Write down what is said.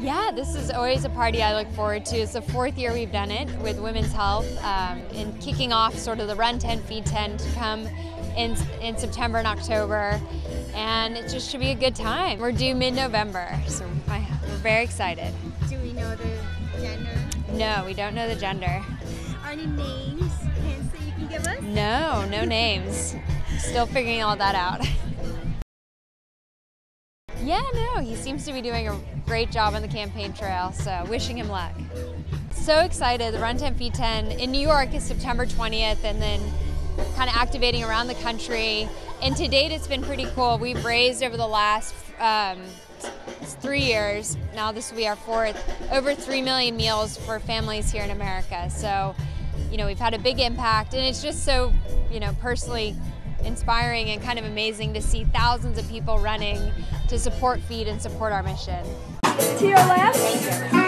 Yeah, this is always a party I look forward to. It's the fourth year we've done it with Women's Health um, and kicking off sort of the Run 10, Feed 10 to come in, in September and October. And it just should be a good time. We're due mid-November, so I, we're very excited. Do we know the gender? No, we don't know the gender. Are any names, hints that you can give us? No, no names. Still figuring all that out. Yeah, no, he seems to be doing a great job on the campaign trail, so wishing him luck. So excited. The Run 10 Feed 10 in New York is September 20th, and then kind of activating around the country. And to date, it's been pretty cool. We've raised over the last um, three years, now this will be our fourth, over 3 million meals for families here in America. So, you know, we've had a big impact, and it's just so, you know, personally inspiring and kind of amazing to see thousands of people running to support feed and support our mission. To your left.